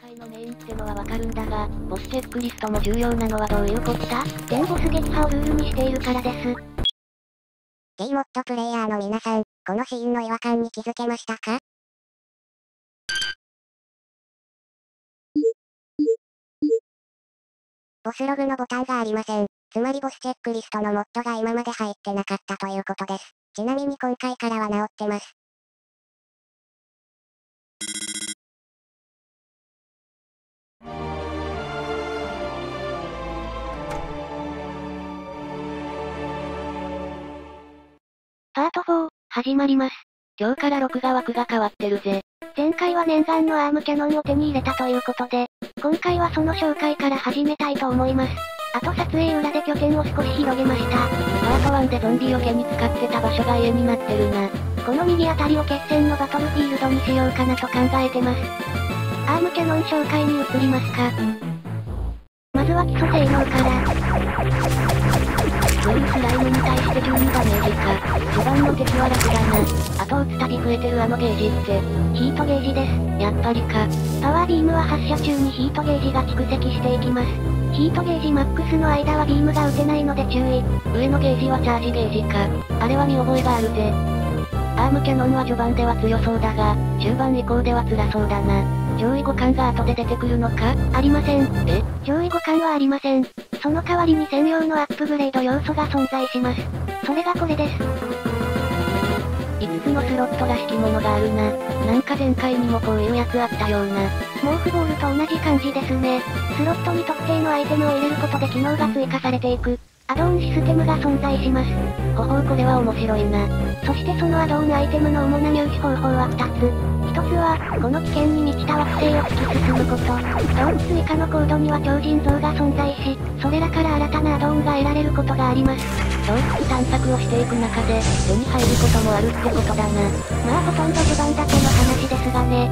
今回のメインってのはわかるんだが、ボスチェックリストも重要なのはどういうこった全ボス撃破をルールにしているからです。ゲイモッドプレイヤーの皆さん、このシーンの違和感に気づけましたか？ボスログのボタンがありません。つまりボスチェックリストのモッドが今まで入ってなかったということです。ちなみに今回からは直ってます。パート4、始まります。今日から録画枠が変わってるぜ。前回は念願のアームキャノンを手に入れたということで、今回はその紹介から始めたいと思います。あと撮影裏で拠点を少し広げました。パート1でゾンビよけに使ってた場所が家になってるな。この右あたりを決戦のバトルフィールドにしようかなと考えてます。アームキャノン紹介に移りますか。まずは基礎性能から。そういスライムに対して12ダメージか。序盤の敵は楽だな。あと打つたび増えてるあのゲージって。ヒートゲージです。やっぱりか。パワービームは発射中にヒートゲージが蓄積していきます。ヒートゲージマックスの間はビームが打てないので注意。上のゲージはチャージゲージか。あれは見覚えがあるぜ。アームキャノンは序盤では強そうだが、中盤以降では辛そうだな。上位互換が後で出てくるのか？ありません。え？上位互換はありません。その代わりに専用のアップグレード要素が存在します。それがこれです。5つのスロットらしきものがあるな。なんか前回にもこういうやつあったような。モーフボールと同じ感じですね。スロットに特定のアイテムを入れることで機能が追加されていく。アドオンシステムが存在します。ほほうこれは面白いな。そしてそのアドオンアイテムの主な入手方法は2つ。一つは、この危険に満ちた惑星を突き進むこと。同期追加のコードには超人像が存在し、それらから新たなアドオンが得られることがあります。洞窟探索をしていく中で、手に入ることもあるってことだな。まあほとんど序盤だけの話ですがね。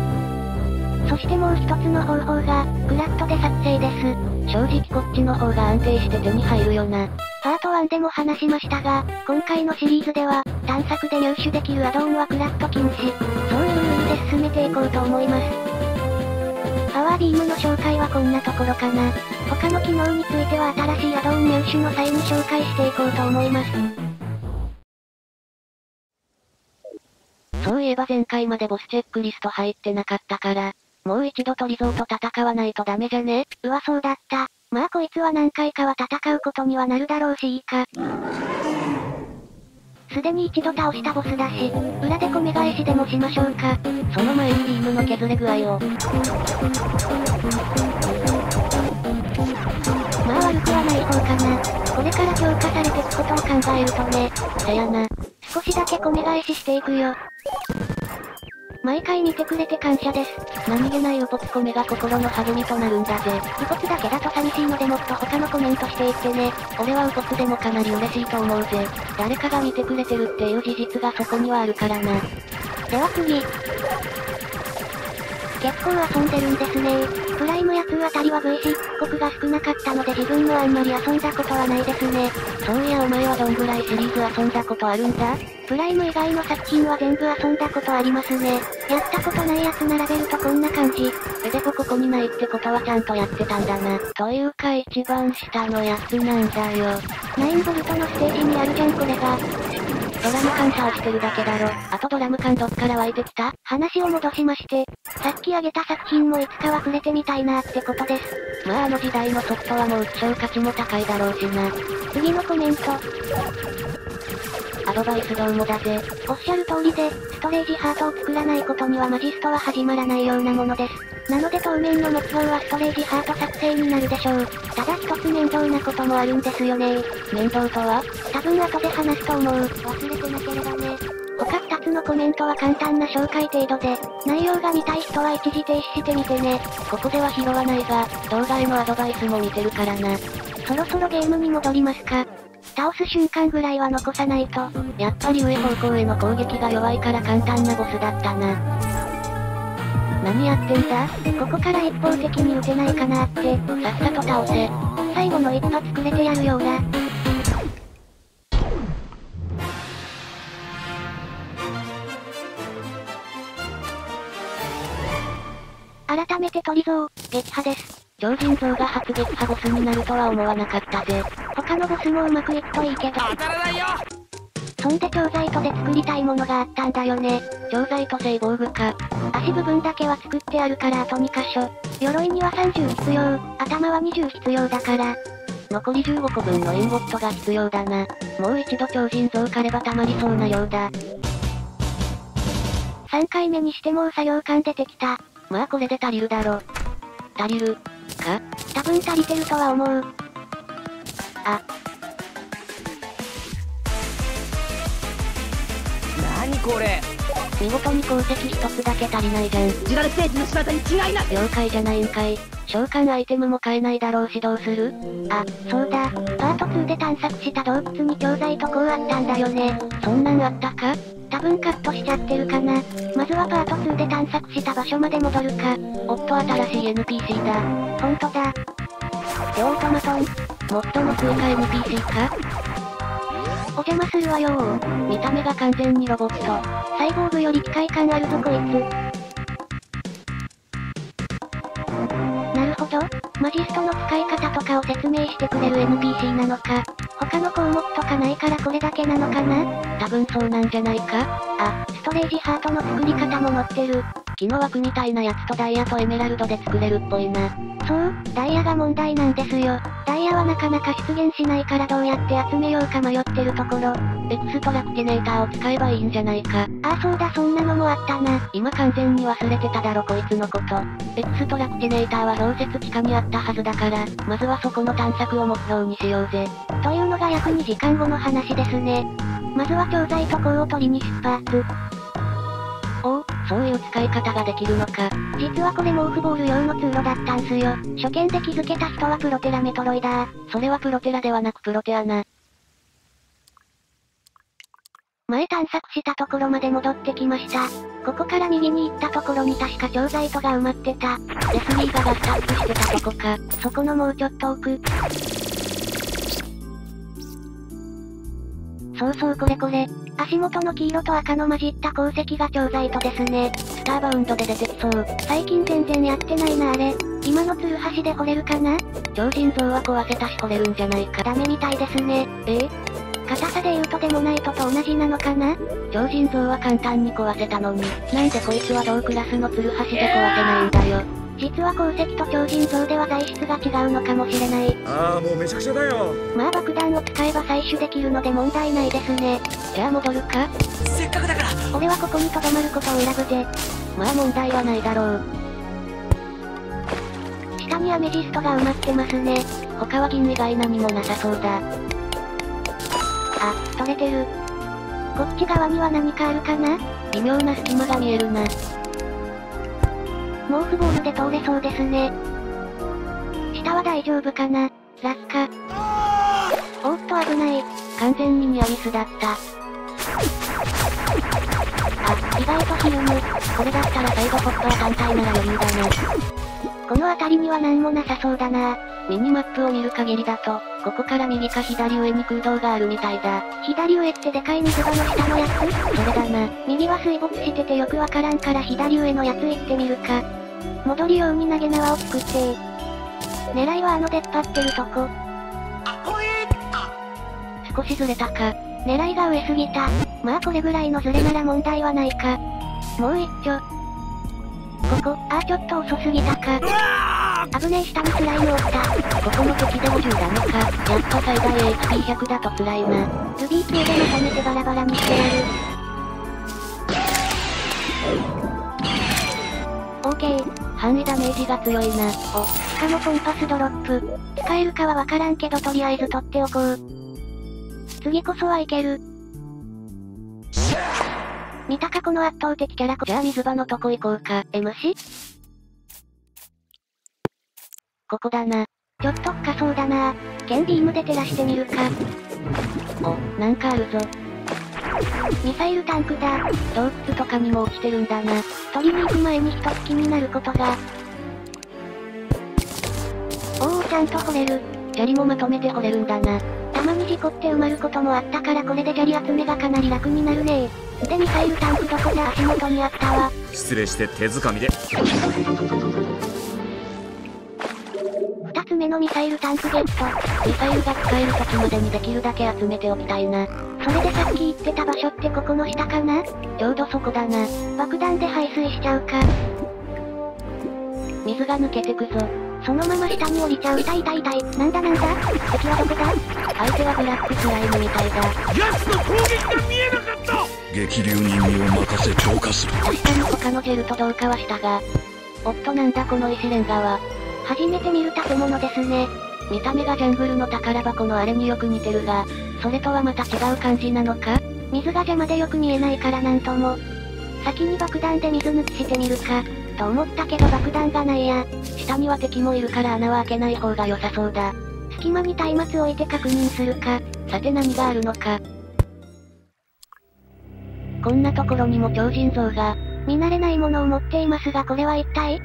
そしてもう一つの方法が、クラフトで作成です。正直こっちの方が安定して手に入るよな。パート1でも話しましたが、今回のシリーズでは、探索で入手できるアドオンはクラフト禁止。そういう進めていこうと思います。パワービームの紹介はこんなところかな。他の機能については新しいアドオン入手の際に紹介していこうと思います。そういえば前回までボスチェックリスト入ってなかったから、もう一度トリゾーと戦わないとダメじゃね？うわそうだった。まあこいつは何回かは戦うことにはなるだろうしいいか。すでに一度倒したボスだし、裏で米返しでもしましょうか。その前にビームの削れ具合を。まあ悪くはない方かな。これから強化されていくことを考えるとね。せやな。少しだけ米返ししていくよ。毎回見てくれて感謝です。何気ないウポツコメが心の励みとなるんだぜ。ウポツだけだと寂しいのでもっと他のコメントしていってね。俺はウポツでもかなり嬉しいと思うぜ。誰かが見てくれてるっていう事実がそこにはあるからな。では次。結構遊んでるんですねプライムや2あたりは V 漆国が少なかったので自分もあんまり遊んだことはないですね。そういやお前はどんぐらいシリーズ遊んだことあるんだ？プライム以外の作品は全部遊んだことありますね。やったことないやつ並べるとこんな感じ。えでもここにないってことはちゃんとやってたんだな。というか一番下のやつなんだよ。9ボルトのステージにあるじゃんこれが。ドラム缶倒してるだけだろ。あとドラム缶どっから湧いてきた話を戻しまして、さっき挙げた作品もいつかは触れてみたいなってことです。まああの時代のソフトはもう希少価値も高いだろうしな。次のコメント。ドバイスどうもだぜ。おっしゃる通りで、ストレージハートを作らないことにはマジストは始まらないようなものです。なので当面の目標はストレージハート作成になるでしょう。ただ一つ面倒なこともあるんですよね面倒とは？多分後で話すと思う。忘れてなければね。他二つのコメントは簡単な紹介程度で、内容が見たい人は一時停止してみてね。ここでは拾わないが、動画へのアドバイスも見てるからな。そろそろゲームに戻りますか。倒す瞬間ぐらいは残さないと。やっぱり上方向への攻撃が弱いから簡単なボスだったな。何やってんだ？ここから一方的に撃てないかなって。さっさと倒せ。最後の一発くれてやるようら。改めてトリ像、撃破です。超人像が発撃破ボスになるとは思わなかったぜ。他のボスもうまくいくといいけど。当たらないよそんで超ザイトで作りたいものがあったんだよね。超材と聖防具か。足部分だけは作ってあるからあと2箇所。鎧には30必要、頭は20必要だから。残り15個分のエンゴットが必要だな。もう一度超人像狩ればたまりそうなようだ。3回目にしてもう作業感出てきた。まあこれで足りるだろ。足りる。か多分足りてるとは思う。何これ？見事に鉱石一つだけ足りないじゃん。ジラルステージの仕業に違いない了解じゃないんかい。召喚アイテムも買えないだろうしどうする？あ、そうだ。パート2で探索した洞窟に教材とこうあったんだよね。そんなんあったか？多分カットしちゃってるかな。まずはパート2で探索した場所まで戻るか。おっと新しい NPC だ。ほんとだ。でオートマトン。最も強いか NPC か？お邪魔するわよ。見た目が完全にロボット。サイボーグより機械感あるぞこいつ。マジストの使い方とかを説明してくれる NPC なのか。他の項目とかないからこれだけなのかな？多分そうなんじゃないか？あ、ストレージハートの作り方も載ってる。木の枠みたいなやつとダイヤとエメラルドで作れるっぽいな。そう、ダイヤが問題なんですよ。ダイヤはなかなか出現しないからどうやって集めようか迷ってるところ。エクストラクティネーターを使えばいいんじゃないか。ああそうだそんなのもあったな。今完全に忘れてただろこいつのこと。エクストラクティネーターは氷雪地下にあったはずだから、まずはそこの探索を目標にしようぜ。というのが約2時間後の話ですね。まずは調剤と香を取りに出発。そういう使い方ができるのか。実はこれモーフボール用の通路だったんすよ。初見で気づけた人はプロテラメトロイダー。それはプロテラではなくプロテアな。前探索したところまで戻ってきました。ここから右に行ったところに確か調剤とが埋まってた。レスリーガがスタックしてたとこか。そこのもうちょっと奥。そうそうこれこれ。足元の黄色と赤の混じった鉱石が調剤とですね。スターバウンドで出てきそう。最近全然やってないなあれ。今のツルハシで掘れるかな？超人像は壊せたし掘れるんじゃないか。ダメみたいですね。え？え硬さで言うとデモナイトと同じなのかな？超人像は簡単に壊せたのに、なんでこいつは同クラスのツルハシで壊せないんだよ。実は鉱石と超人像では材質が違うのかもしれない。ああもうめちゃくちゃだよまあ爆弾を使えば採取できるので問題ないですね。じゃあ戻るかせっかくだから俺はここに留まることを選ぶぜ。まあ問題はないだろう。下にアメジストが埋まってますね。他は銀以外何もなさそうだ。あ、取れてる。こっち側には何かあるかな？微妙な隙間が見えるな。毛布ボールで通れそうですね。下は大丈夫かな？落下。おっと危ない。完全にニアミスだった。あ、意外とひるむ。これだったらサイドホッパー単体なら余裕だな。この辺りには何もなさそうだな。ミニマップを見る限りだと、ここから右か左上に空洞があるみたいだ。左上ってでかい水場の下のやつ？それだな。右は水没しててよくわからんから左上のやつ行ってみるか。戻りように投げ縄を作って狙いはあの出っ張ってるとこ。少しずれたか。狙いが上すぎた。まあこれぐらいのズレなら問題はないか。もう一丁。ここ、あーちょっと遅すぎたか。危ねえ下にスライムをした。ここの敵で50ダメか。やっぱ最大 HP100 だと辛いな。ルビー級でまとめてバラバラにしてやる。オーケー。範囲ダメージが強いな。お、しかもコンパスドロップ。使えるかはわからんけどとりあえず取っておこう。次こそはいける。見たかこの圧倒的キャラじゃあ水場のとこ行こうか。MC? ここだな。ちょっと深そうだな剣ビームで照らしてみるか。お、なんかあるぞ。ミサイルタンクだ。洞窟とかにも落ちてるんだな。取りに行く前に一つ気になることが。おお、ちゃんと掘れる。砂利もまとめて掘れるんだな。たまに事故って埋まることもあったからこれで砂利集めがかなり楽になるねで、ミサイルタンクどこじゃ足元にあった？わ。失礼して手づかみで二つ目のミサイルタンクゲット。ミサイルが使える時までにできるだけ集めておきたいな。それでさっき言ってた場所ってここの下かな？ちょうどそこだな。爆弾で排水しちゃうか。水が抜けてくぞ。そのまま下に降りちゃう。痛い痛い痛い。なんだなんだ？敵はどこだ？相手はブラックスライムみたいだ。奴の攻撃が見えなかった激流に身を任せ浄化する確かに他のジェルと同化はしたが。おっとなんだこの石レンガは。初めて見る建物ですね。見た目がジャングルの宝箱のあれによく似てるが、それとはまた違う感じなのか？水が邪魔でよく見えないからなんとも。先に爆弾で水抜きしてみるか。と思ったけど爆弾がないや。下には敵もいるから穴は開けない方が良さそうだ。隙間に松明置いて確認するか。さて何があるのか。こんなところにも超人像が。見慣れないものを持っていますがこれは一体？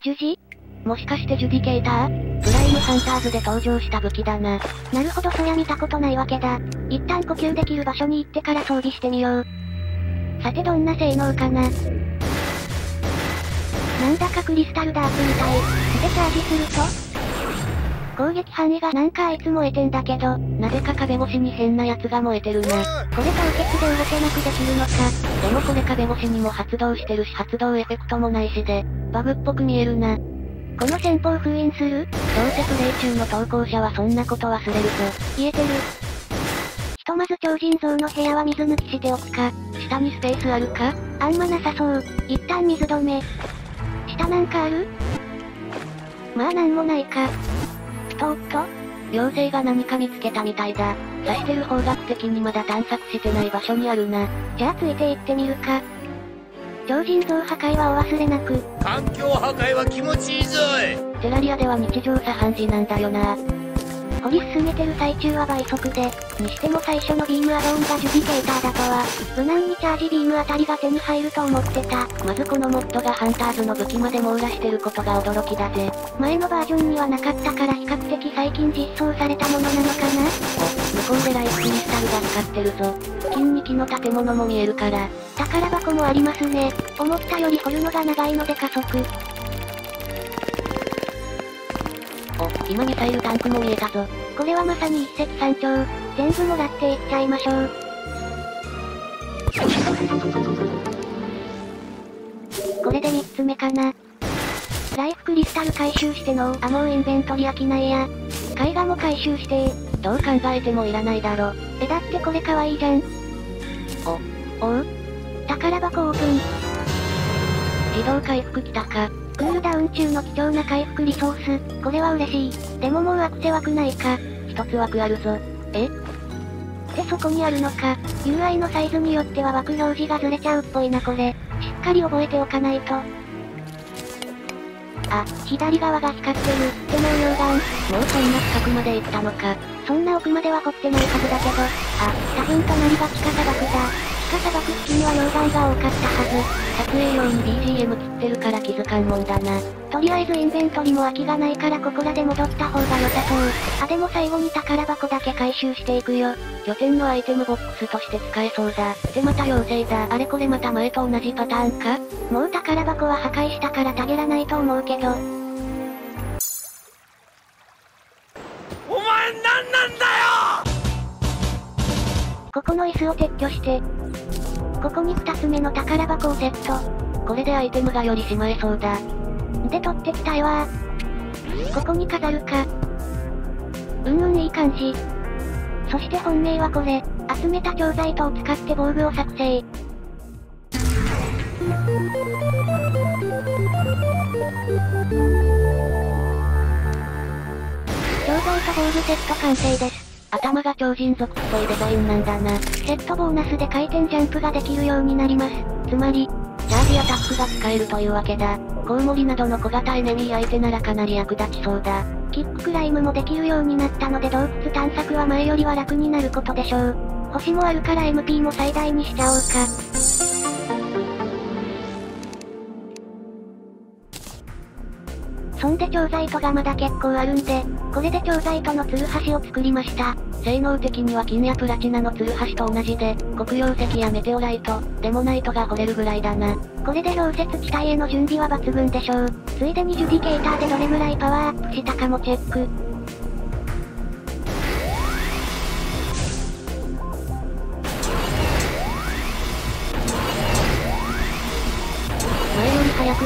ジュジ？もしかしてジュディケーター？プライムハンターズで登場した武器だな。なるほどそりゃ見たことないわけだ。一旦呼吸できる場所に行ってから装備してみよう。さてどんな性能かな？なんだかクリスタルダークみたい。でチャージすると？攻撃範囲がなんかあいつ燃えてんだけど、なぜか壁越しに変なやつが燃えてるな。これ凍結で動けなくできるのか。でもこれ壁越しにも発動してるし発動エフェクトもないしで、バグっぽく見えるな。この戦法封印する？どうせプレイ中の投稿者はそんなこと忘れるぞ。言えてる。ひとまず超人像の部屋は水抜きしておくか。下にスペースあるか？あんまなさそう。一旦水止め。下なんかある？まあなんもないか。とおっと妖精が何か見つけたみたいだ。刺してる方角的にまだ探索してない場所にあるな。じゃあついて行ってみるか。超人像破壊はお忘れなく。環境破壊は気持ちいいぞいテラリアでは日常茶飯事なんだよな。掘り進めてる最中は倍速で、にしても最初のビームアドオンがジュディケーターだとは、無難にチャージビームあたりが手に入ると思ってた。まずこのモッドがハンターズの武器まで網羅してることが驚きだぜ。前のバージョンにはなかったから比較的最近実装されたものなのかなお、向こうでライフクリスタルが光ってるぞ。付近に木の建物も見えるから。宝箱もありますね。思ったより掘るのが長いので加速。今ミサイルタンクも見えたぞ。これはまさに一石三鳥。全部もらっていっちゃいましょう。これで3つ目かな。ライフクリスタル回収してのあ、もうインベントリ飽きないや。絵画も回収してどう考えてもいらないだろ。え、だってこれ可愛いじゃん。お、おう宝箱オープン。自動回復きたか。クールダウン中の貴重な回復リソース。これは嬉しい。でももうアクセ枠ないか。一つ枠あるぞ。え？ってそこにあるのか。UI のサイズによっては枠表示がずれちゃうっぽいなこれ。しっかり覚えておかないと。あ、左側が光ってる。でも溶岩。もうそんな深くまで行ったのか。そんな奥までは掘ってないはずだけど。あ、多分隣が地下砂漠だ。地下砂漠付近は溶岩が多かったはず。撮影用に BGM 切ってるから気づかんもんだな。とりあえずインベントリも空きがないからここらで戻った方が良さそう。あ、でも最後に宝箱だけ回収していくよ。拠点のアイテムボックスとして使えそうだ。でまた妖精だ。あれこれまた前と同じパターンか？もう宝箱は破壊したからたげらないと思うけど。お前何なんだよここの椅子を撤去して、ここに二つ目の宝箱をセット。これでアイテムがよりしまえそうだ。で取ってきたいわここに飾るか。うんうんいい感じ。そして本命はこれ。集めた調剤とを使って防具を作成。調剤と防具セット完成です。頭が超人族っぽいデザインなんだな。セットボーナスで回転ジャンプができるようになります。つまり、チャージアタックが使えるというわけだ。コウモリなどの小型エネミー相手ならかなり役立ちそうだ。キッククライムもできるようになったので洞窟探索は前よりは楽になることでしょう。星もあるから MP も最大にしちゃおうか。そんで調剤とがまだ結構あるんで、これで調剤とのツルハシを作りました。性能的には金やプラチナのツルハシと同じで、黒曜石やメテオライト、デモナイトが掘れるぐらいだな。これで氷雪地帯への準備は抜群でしょう。ついでにジュディケーターでどれぐらいパワーアップしたかもチェック。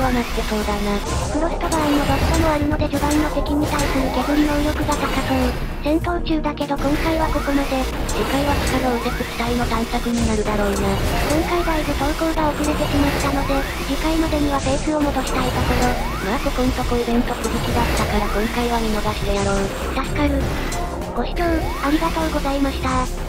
はなってそうだな。フロストバーンのドットもあるので序盤の敵に対する削り能力が高そう。戦闘中だけど今回はここまで。次回は地下氷雪地帯の探索になるだろうな。今回だいぶ投稿が遅れてしまったので、次回までにはペースを戻したいところ。まあここんとこイベント続きだったから今回は見逃してやろう。助かる。ご視聴、ありがとうございました。